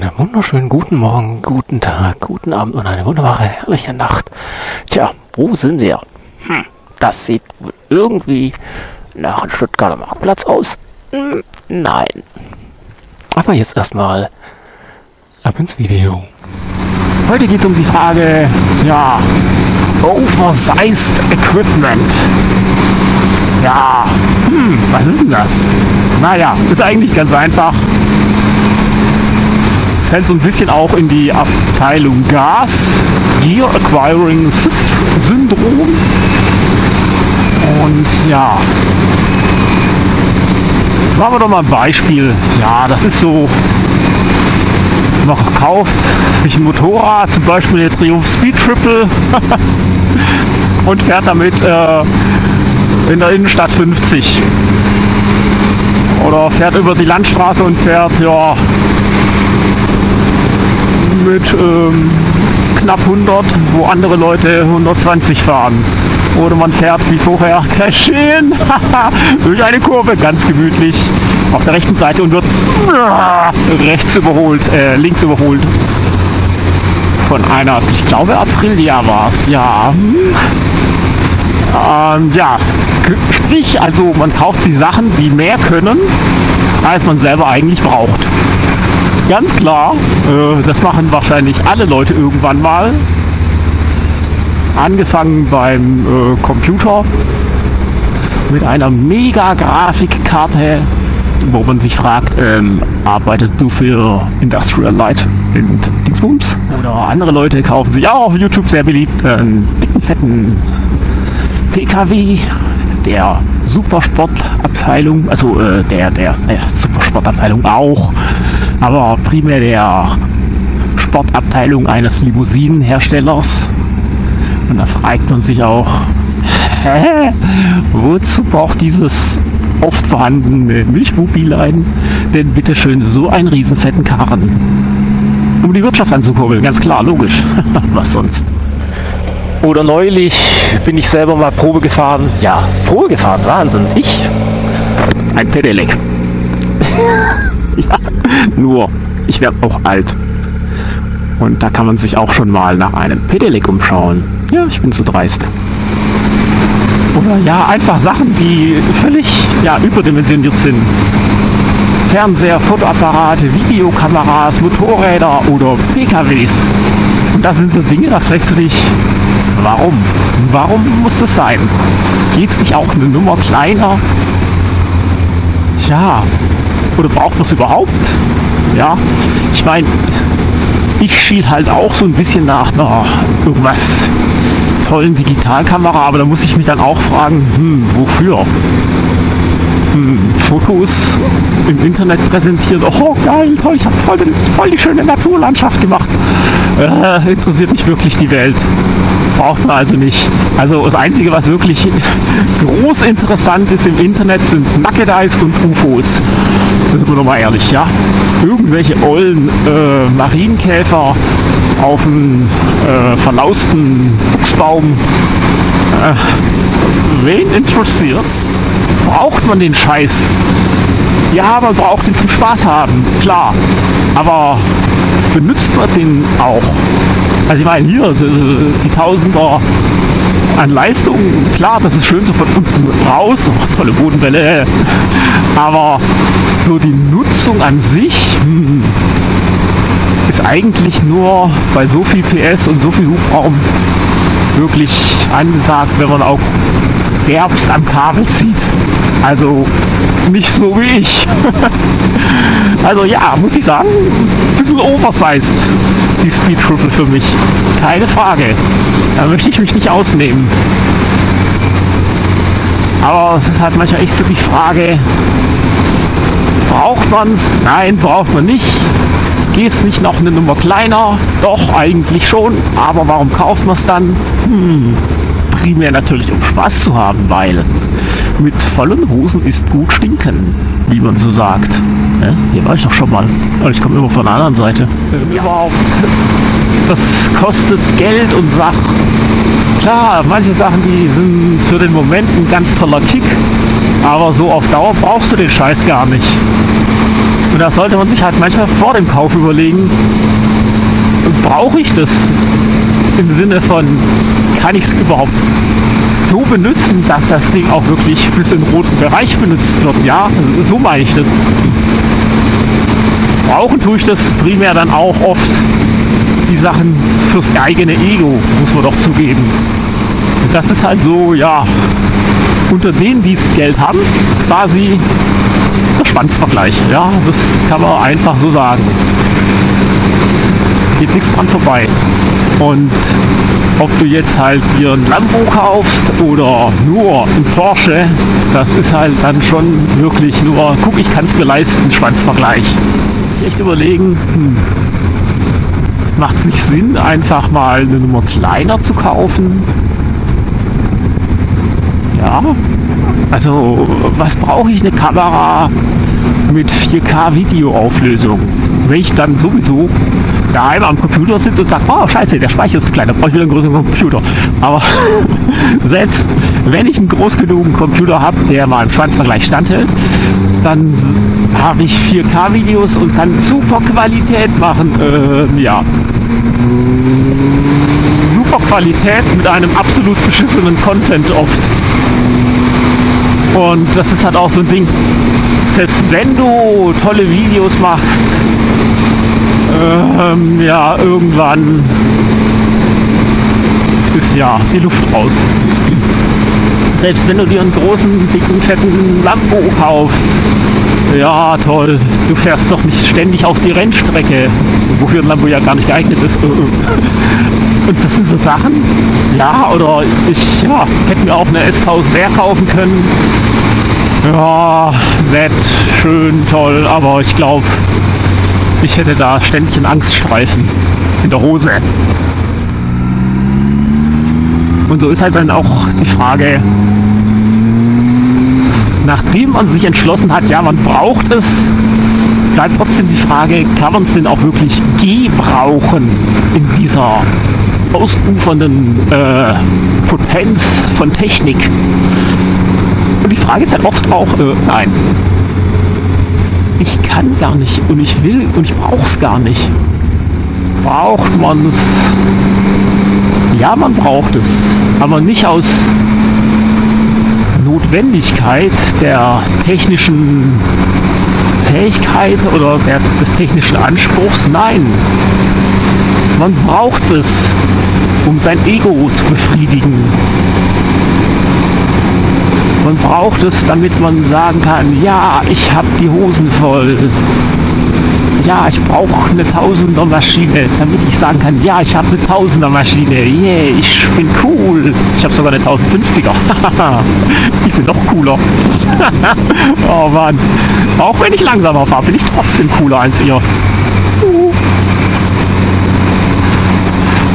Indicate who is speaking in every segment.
Speaker 1: einen wunderschönen guten Morgen, guten Tag, guten Abend und eine wunderbare, herrliche Nacht. Tja, wo sind wir? Hm, das sieht irgendwie nach einem Stuttgarter Marktplatz aus. Hm, nein. Aber jetzt erstmal ab ins Video. Heute geht es um die Frage, ja, Oversized Equipment. Ja, hm, was ist denn das? Naja, ist eigentlich ganz einfach. Fällt so ein bisschen auch in die Abteilung Gas, Gear Acquiring Syndrom. Und ja, machen wir doch mal ein Beispiel. Ja, das ist so, man kauft sich ein Motorrad, zum Beispiel der Triumph Speed Triple und fährt damit äh, in der Innenstadt 50. Oder fährt über die Landstraße und fährt ja mit ähm, knapp 100, wo andere Leute 120 fahren. Oder man fährt wie vorher geschehen durch eine Kurve ganz gemütlich auf der rechten Seite und wird rechts überholt, äh, links überholt von einer, ich glaube Aprilia war es, ja. Ähm, ja, sprich, also man kauft sich Sachen, die mehr können, als man selber eigentlich braucht. Ganz klar, äh, das machen wahrscheinlich alle Leute irgendwann mal. Angefangen beim äh, Computer mit einer mega Grafikkarte, wo man sich fragt, ähm, arbeitest du für Industrial Light in Dingsbums? Oder andere Leute kaufen sich auch auf YouTube sehr beliebt einen dicken, fetten PKW der Supersportabteilung, also äh, der, der, naja, Supersportabteilung auch, aber primär der Sportabteilung eines Limousinenherstellers. Und da fragt man sich auch, hä, wozu braucht dieses oft vorhandene Milchmobilein denn bitteschön so einen riesenfetten Karren? Um die Wirtschaft anzukurbeln, ganz klar, logisch. Was sonst? Oder neulich bin ich selber mal Probe gefahren. Ja, Probe gefahren, Wahnsinn. Ich? Ein Pedelec. ja, nur, ich werde auch alt. Und da kann man sich auch schon mal nach einem Pedelec umschauen. Ja, ich bin zu dreist. Oder ja, einfach Sachen, die völlig ja, überdimensioniert sind. Fernseher, Fotoapparate, Videokameras, Motorräder oder PKWs. Und das sind so Dinge, da fragst du dich, warum? Warum muss das sein? Geht es nicht auch eine Nummer kleiner? Ja, oder braucht man es überhaupt? Ja, ich meine, ich schiel halt auch so ein bisschen nach einer irgendwas tollen Digitalkamera, aber da muss ich mich dann auch fragen, hm, wofür? Hm, Fotos im Internet präsentieren, oh geil, toll, ich habe voll, voll, die schöne Naturlandschaft gemacht. Äh, interessiert nicht wirklich die Welt. Braucht man also nicht. Also das Einzige, was wirklich groß interessant ist im Internet, sind Naked Eyes und UFOs. Das sind wir nochmal ehrlich, ja. Irgendwelche ollen äh, Marienkäfer auf einem äh, verlausten Buchsbaum. Äh, wen interessiert's? Braucht man den Scheiß? Ja, man braucht ihn zum Spaß haben, klar. Aber benutzt man den auch? Also ich meine, hier, die Tausender an Leistung, klar, das ist schön so von unten raus, oh, tolle Bodenwelle, aber so die Nutzung an sich hm, ist eigentlich nur bei so viel PS und so viel Hubraum wirklich angesagt, wenn man auch derbst am Kabel zieht. Also nicht so wie ich. also ja, muss ich sagen, ein bisschen oversized, die Speed Triple für mich. Keine Frage. Da möchte ich mich nicht ausnehmen. Aber es ist halt manchmal echt so die Frage, braucht man es? Nein, braucht man nicht. Geht es nicht noch eine Nummer kleiner? Doch, eigentlich schon. Aber warum kauft man es dann? Hm, primär natürlich um Spaß zu haben, weil mit vollen Hosen ist gut stinken, wie man so sagt. Ja, hier war ich doch schon mal. Aber ich komme immer von der anderen Seite. Ja. Überhaupt. Das kostet Geld und Sach. Klar, manche Sachen, die sind für den Moment ein ganz toller Kick. Aber so auf Dauer brauchst du den Scheiß gar nicht. Und da sollte man sich halt manchmal vor dem Kauf überlegen, brauche ich das? Im Sinne von, kann ich es überhaupt so benutzen, dass das Ding auch wirklich bis in den roten Bereich benutzt wird? Ja, so meine ich das. Brauchen tue ich das primär dann auch oft die Sachen fürs eigene Ego, muss man doch zugeben. Und das ist halt so, ja, unter denen, die es Geld haben, quasi der Schwanzvergleich. Ja, das kann man einfach so sagen. Geht nichts dran vorbei. Und ob du jetzt halt dir ein Lambo kaufst oder nur ein Porsche, das ist halt dann schon wirklich nur, guck, ich kann es mir leisten, Schwanzvergleich. Muss ich echt überlegen, hm, macht es nicht Sinn, einfach mal eine Nummer kleiner zu kaufen? Ja, also was brauche ich eine Kamera mit 4K Videoauflösung? Wenn ich dann sowieso daheim am Computer sitze und sage, oh scheiße, der Speicher ist zu klein, da brauche ich wieder einen größeren Computer. Aber selbst wenn ich einen groß genugen Computer habe, der mal im Schwanzvergleich standhält, dann habe ich 4K-Videos und kann super Qualität machen. Ähm, ja. Super Qualität mit einem absolut beschissenen Content oft. Und das ist halt auch so ein Ding, selbst wenn du tolle Videos machst, ähm, ja, irgendwann ist ja die Luft raus. Selbst wenn du dir einen großen, dicken, fetten Lambo kaufst, ja toll, du fährst doch nicht ständig auf die Rennstrecke, wofür ein Lambo ja gar nicht geeignet ist. Und das sind so Sachen, ja, oder ich ja, hätte mir auch eine S1000R kaufen können. Ja, nett, schön, toll, aber ich glaube, ich hätte da ständig einen Angststreifen in der Hose. Und so ist halt dann auch die Frage, nachdem man sich entschlossen hat, ja, man braucht es, bleibt trotzdem die Frage, kann man es denn auch wirklich gebrauchen in dieser ausufernden äh, Potenz von Technik? Und die Frage ist halt oft auch, äh, nein, ich kann gar nicht und ich will und ich brauche es gar nicht. Braucht man es? Ja, man braucht es, aber nicht aus Notwendigkeit der technischen Fähigkeit oder der, des technischen Anspruchs. Nein, man braucht es, um sein Ego zu befriedigen. Man braucht es, damit man sagen kann, ja, ich habe die Hosen voll. Ja, ich brauche eine Tausender-Maschine, damit ich sagen kann, ja, ich habe eine Tausender-Maschine. Yeah, ich bin cool. Ich habe sogar eine 1050er. ich bin noch cooler. oh Mann. Auch wenn ich langsamer fahre, bin ich trotzdem cooler als ihr.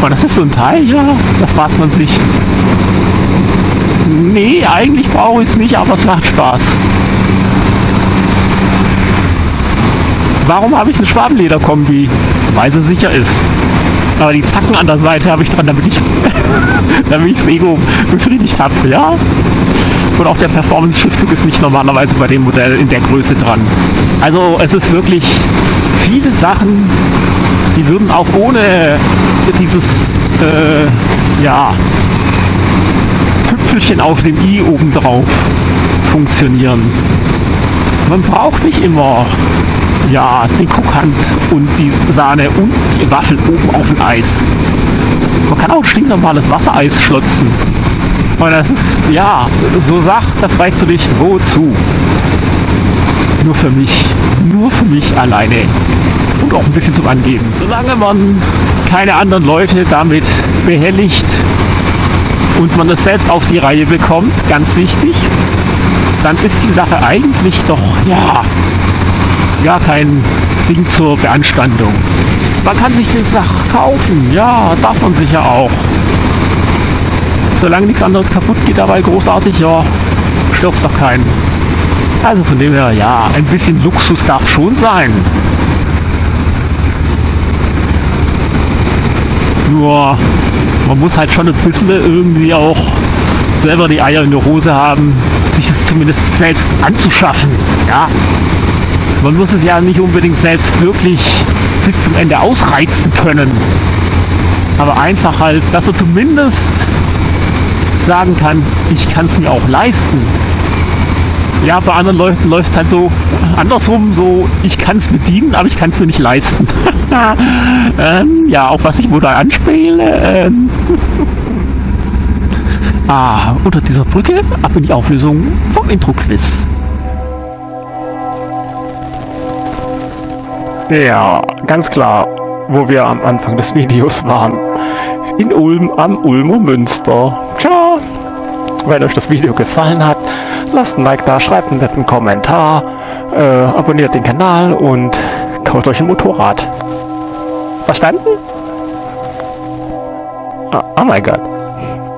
Speaker 1: Und das ist so ein Teil, ja, da fragt man sich, Nee, eigentlich brauche ich es nicht, aber es macht Spaß. Warum habe ich eine Schwabenlederkombi? Weil sie sicher ist. Aber die Zacken an der Seite habe ich dran, damit ich damit ich das Ego befriedigt habe, ja. Und auch der Performance-Schriftzug ist nicht normalerweise bei dem Modell in der Größe dran. Also es ist wirklich viele Sachen, die würden auch ohne dieses äh, ja, Tüpfelchen auf dem i obendrauf funktionieren. Man braucht nicht immer ja, den Kuckhand und die Sahne und die Waffel oben auf dem Eis. Man kann auch stinknormales Wassereis schlotzen. Und das ist, ja, so sagt, da fragst du dich, wozu? Nur für mich. Nur für mich alleine. Und auch ein bisschen zum Angeben. Solange man keine anderen Leute damit behelligt, und man es selbst auf die Reihe bekommt, ganz wichtig, dann ist die Sache eigentlich doch, ja, gar kein Ding zur Beanstandung. Man kann sich den Sach kaufen, ja, darf man sicher auch. Solange nichts anderes kaputt geht dabei großartig, ja, stürzt doch keinen. Also von dem her, ja, ein bisschen Luxus darf schon sein. Nur man muss halt schon ein bisschen irgendwie auch selber die Eier in der Hose haben, sich das zumindest selbst anzuschaffen. Ja, man muss es ja nicht unbedingt selbst wirklich bis zum Ende ausreizen können. Aber einfach halt, dass man zumindest sagen kann, ich kann es mir auch leisten. Ja, bei anderen Leuten läuft es halt so andersrum, so ich kann es bedienen, aber ich kann es mir nicht leisten. ähm, ja, auf was ich wohl da anspiele. Ähm. ah, unter dieser Brücke ab in die Auflösung vom Intro-Quiz.
Speaker 2: Ja, ganz klar, wo wir am Anfang des Videos waren. In Ulm am Ulmer Münster. Ciao! Wenn euch das Video gefallen hat, lasst ein Like da, schreibt einen netten Kommentar, äh, abonniert den Kanal und kauft euch ein Motorrad. Verstanden? Ah, oh mein Gott.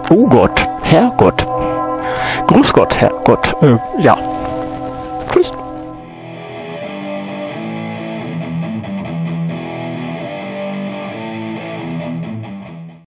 Speaker 2: Oh Gott. Herrgott. Grüß Gott, Herrgott. Äh, ja. Tschüss.